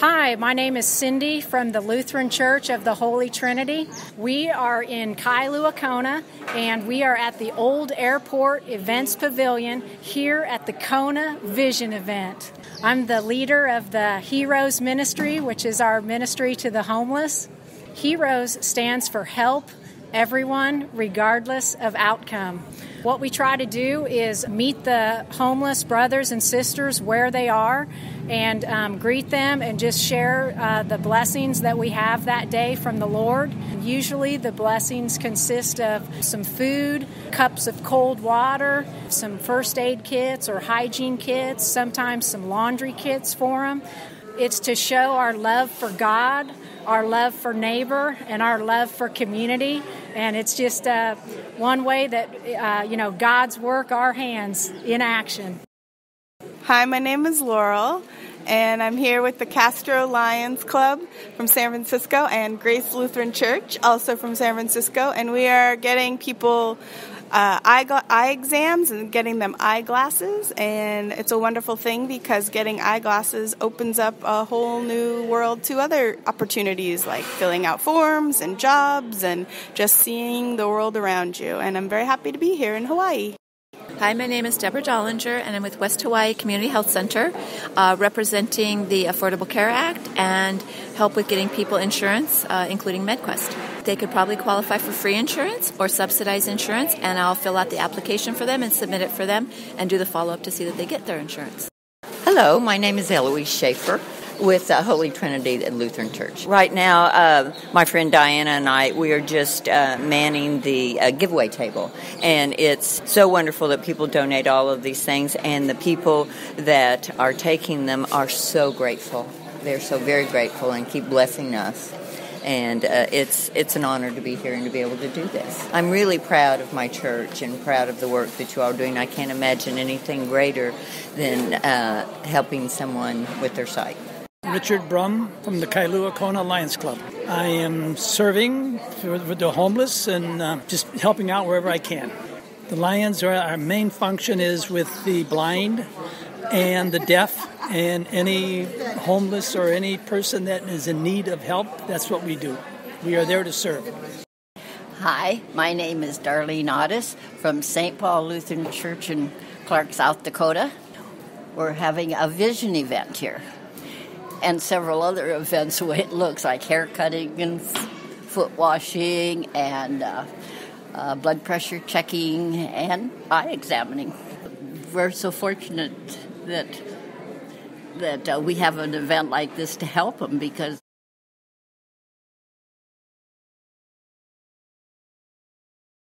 Hi, my name is Cindy from the Lutheran Church of the Holy Trinity. We are in Kailua Kona and we are at the Old Airport Events Pavilion here at the Kona Vision event. I'm the leader of the Heroes Ministry, which is our ministry to the homeless. Heroes stands for help everyone, regardless of outcome. What we try to do is meet the homeless brothers and sisters where they are and um, greet them and just share uh, the blessings that we have that day from the Lord. Usually, the blessings consist of some food, cups of cold water, some first aid kits or hygiene kits, sometimes some laundry kits for them. It's to show our love for God, our love for neighbor, and our love for community. And it's just uh, one way that, uh, you know, God's work, our hands in action. Hi, my name is Laurel, and I'm here with the Castro Lions Club from San Francisco and Grace Lutheran Church, also from San Francisco. And we are getting people uh, eye, eye exams and getting them eyeglasses. And it's a wonderful thing because getting eyeglasses opens up a whole new world to other opportunities like filling out forms and jobs and just seeing the world around you. And I'm very happy to be here in Hawaii. Hi, my name is Deborah Dollinger, and I'm with West Hawaii Community Health Center, uh, representing the Affordable Care Act and help with getting people insurance, uh, including MedQuest. They could probably qualify for free insurance or subsidized insurance, and I'll fill out the application for them and submit it for them and do the follow up to see that they get their insurance. Hello, my name is Eloise Schaefer with uh, Holy Trinity Lutheran Church. Right now, uh, my friend Diana and I, we are just uh, manning the uh, giveaway table. And it's so wonderful that people donate all of these things, and the people that are taking them are so grateful. They're so very grateful and keep blessing us and uh, it's it's an honor to be here and to be able to do this. I'm really proud of my church and proud of the work that you all are doing. I can't imagine anything greater than helping someone with their sight. Richard Brum from the Kailua Kona Lions Club. I am serving for the homeless and uh, just helping out wherever I can. The Lions are our main function is with the blind and the deaf and any homeless or any person that is in need of help. That's what we do. We are there to serve. Hi, my name is Darlene Otis from St. Paul Lutheran Church in Clark, South Dakota. We're having a vision event here and several other events where it looks like hair cutting and foot washing and uh, uh, blood pressure checking and eye examining. We're so fortunate that that uh, we have an event like this to help them because